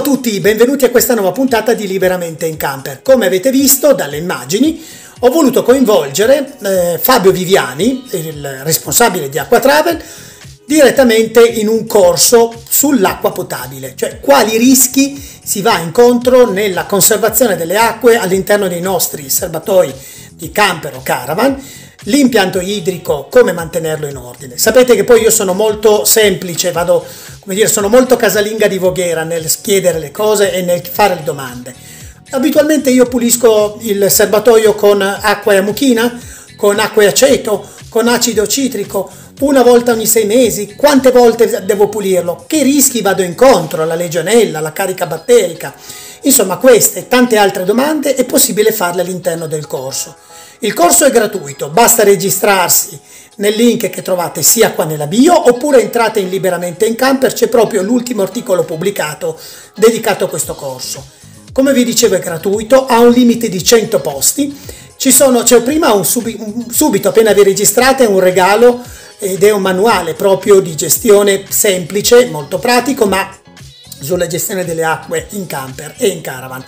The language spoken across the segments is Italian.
tutti, benvenuti a questa nuova puntata di Liberamente in Camper. Come avete visto dalle immagini, ho voluto coinvolgere eh, Fabio Viviani, il responsabile di Acqua Travel, direttamente in un corso sull'acqua potabile, cioè quali rischi si va incontro nella conservazione delle acque all'interno dei nostri serbatoi di camper o caravan l'impianto idrico, come mantenerlo in ordine. Sapete che poi io sono molto semplice, vado, come dire, sono molto casalinga di Voghera nel chiedere le cose e nel fare le domande. Abitualmente io pulisco il serbatoio con acqua e mucchina, con acqua e aceto, con acido citrico, una volta ogni sei mesi, quante volte devo pulirlo, che rischi vado incontro, alla legionella, alla carica batterica. Insomma, queste e tante altre domande è possibile farle all'interno del corso. Il corso è gratuito, basta registrarsi nel link che trovate sia qua nella bio oppure entrate in Liberamente in Camper, c'è proprio l'ultimo articolo pubblicato dedicato a questo corso. Come vi dicevo è gratuito, ha un limite di 100 posti, ci sono, c'è prima un, subi, un subito appena vi registrate un regalo ed è un manuale proprio di gestione semplice, molto pratico, ma sulla gestione delle acque in camper e in caravan.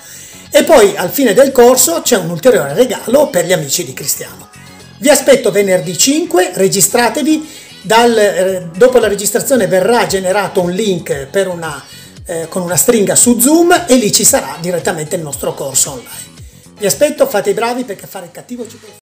E poi al fine del corso c'è un ulteriore regalo per gli amici di Cristiano. Vi aspetto venerdì 5, registratevi, dal, eh, dopo la registrazione verrà generato un link una, eh, con una stringa su Zoom e lì ci sarà direttamente il nostro corso online. Vi aspetto, fate i bravi perché fare il cattivo ci può